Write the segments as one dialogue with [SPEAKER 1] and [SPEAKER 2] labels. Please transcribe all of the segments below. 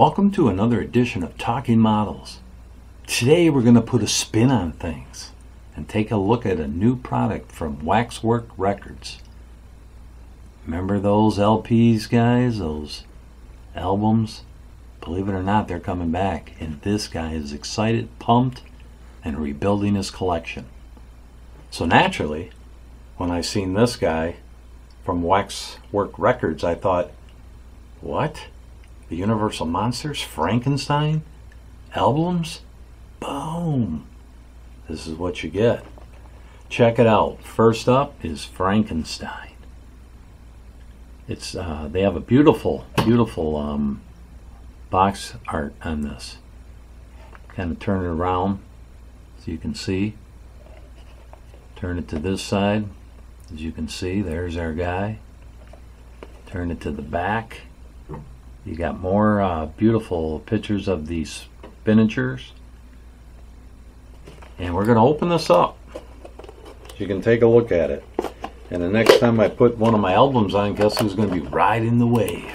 [SPEAKER 1] Welcome to another edition of Talking Models. Today we're going to put a spin on things and take a look at a new product from Waxwork Records. Remember those LPs, guys? Those albums? Believe it or not, they're coming back, and this guy is excited, pumped, and rebuilding his collection. So naturally, when I seen this guy from Waxwork Records, I thought, what? The Universal Monsters? Frankenstein? Albums? Boom! This is what you get. Check it out. First up is Frankenstein. It's uh, they have a beautiful, beautiful um, box art on this. Kind of turn it around so you can see. Turn it to this side. As you can see, there's our guy. Turn it to the back. You got more uh, beautiful pictures of these spinatures. And we're going to open this up. So you can take a look at it. And the next time I put one of my albums on, guess who's going to be riding the wave?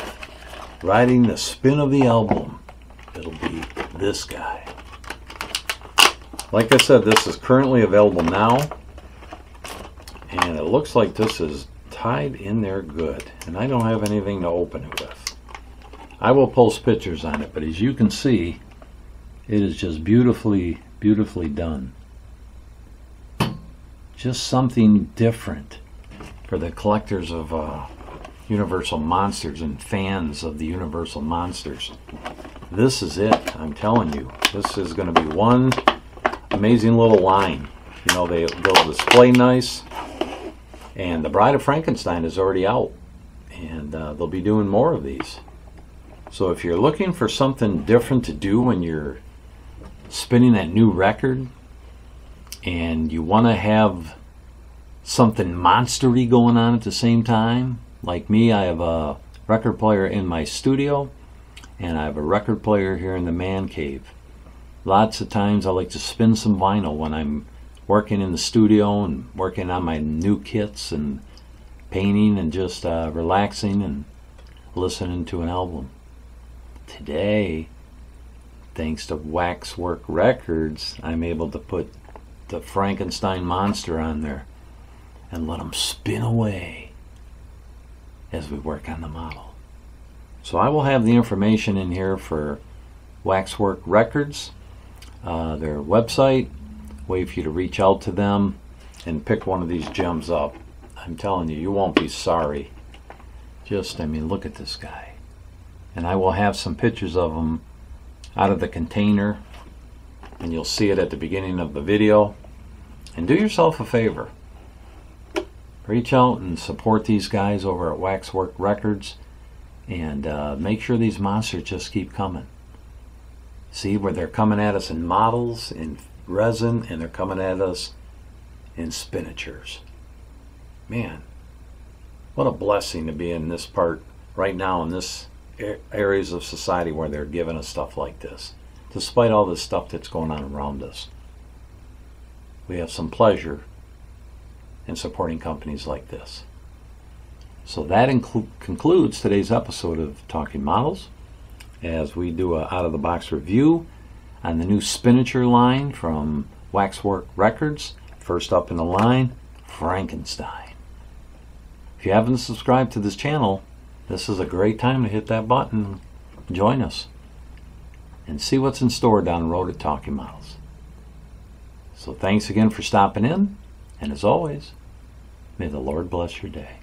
[SPEAKER 1] Riding the spin of the album. It'll be this guy. Like I said, this is currently available now. And it looks like this is tied in there good. And I don't have anything to open it with. I will post pictures on it, but as you can see, it is just beautifully, beautifully done. Just something different for the collectors of uh, Universal Monsters and fans of the Universal Monsters. This is it, I'm telling you. This is going to be one amazing little line. You know, they, they'll display nice. And The Bride of Frankenstein is already out. And uh, they'll be doing more of these. So if you're looking for something different to do when you're spinning that new record and you want to have something monstery going on at the same time, like me, I have a record player in my studio and I have a record player here in the man cave. Lots of times I like to spin some vinyl when I'm working in the studio and working on my new kits and painting and just uh, relaxing and listening to an album. Today, thanks to Waxwork Records, I'm able to put the Frankenstein monster on there and let them spin away as we work on the model. So I will have the information in here for Waxwork Records, uh, their website, way for you to reach out to them and pick one of these gems up. I'm telling you, you won't be sorry. Just, I mean, look at this guy. And I will have some pictures of them out of the container and you'll see it at the beginning of the video. And do yourself a favor. Reach out and support these guys over at Waxwork Records and uh, make sure these monsters just keep coming. See where they're coming at us in models, in resin, and they're coming at us in spinatures Man, what a blessing to be in this part right now in this areas of society where they're giving us stuff like this, despite all the stuff that's going on around us. We have some pleasure in supporting companies like this. So that concludes today's episode of Talking Models as we do a out of the box review on the new Spinature line from Waxwork Records. First up in the line, Frankenstein. If you haven't subscribed to this channel, this is a great time to hit that button. Join us and see what's in store down the road at Talking Models. So thanks again for stopping in, and as always, may the Lord bless your day.